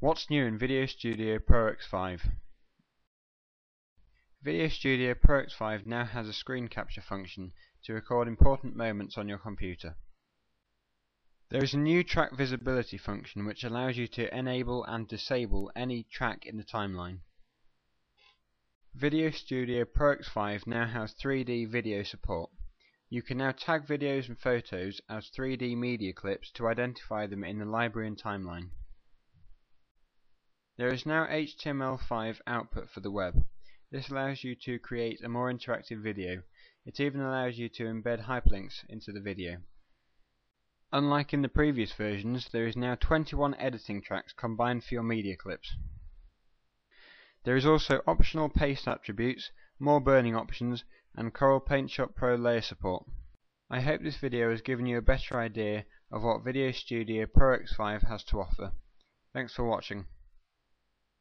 What's new in VideoStudio Pro X5? VideoStudio Pro X5 now has a screen capture function to record important moments on your computer. There is a new track visibility function which allows you to enable and disable any track in the timeline. VideoStudio Pro X5 now has 3D video support. You can now tag videos and photos as 3D media clips to identify them in the library and timeline. There is now HTML5 output for the web. This allows you to create a more interactive video. It even allows you to embed hyperlinks into the video. Unlike in the previous versions, there is now 21 editing tracks combined for your media clips. There is also optional paste attributes, more burning options, and Corel Paint Shop Pro layer support. I hope this video has given you a better idea of what VideoStudio Pro X5 has to offer. Thanks for watching.